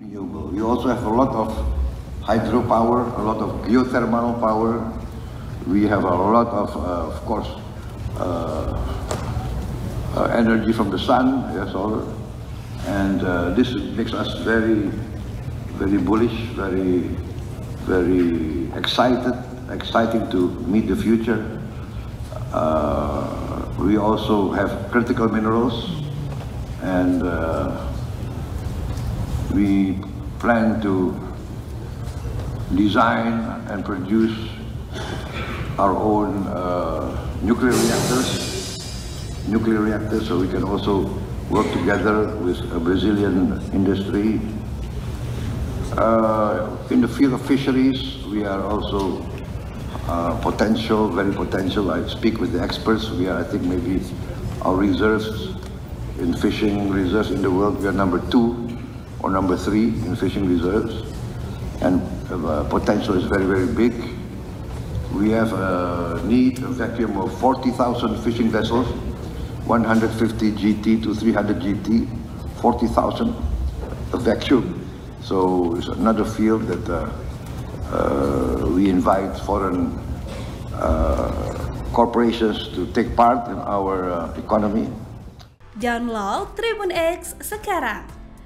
Renewable. We also have a lot of hydropower, a lot of geothermal power. We have a lot of, uh, of course, uh, uh, energy from the sun, yes, solar. And uh, this makes us very, very bullish, very, very excited, exciting to meet the future. Uh, we also have critical minerals and uh, we plan to design and produce our own uh, nuclear reactors, nuclear reactors, so we can also work together with a Brazilian industry. Uh, in the field of fisheries, we are also uh, potential, very potential. I speak with the experts. We are, I think, maybe our reserves in fishing reserves in the world, we are number two or number three in fishing reserves. And uh, potential is very, very big. We have a need, a vacuum of 40,000 fishing vessels, 150 GT to 300 GT, 40,000 a vacuum. So it's another field that uh, uh, we invite foreign uh, corporations to take part in our uh, economy. Download Tribun X sekarang.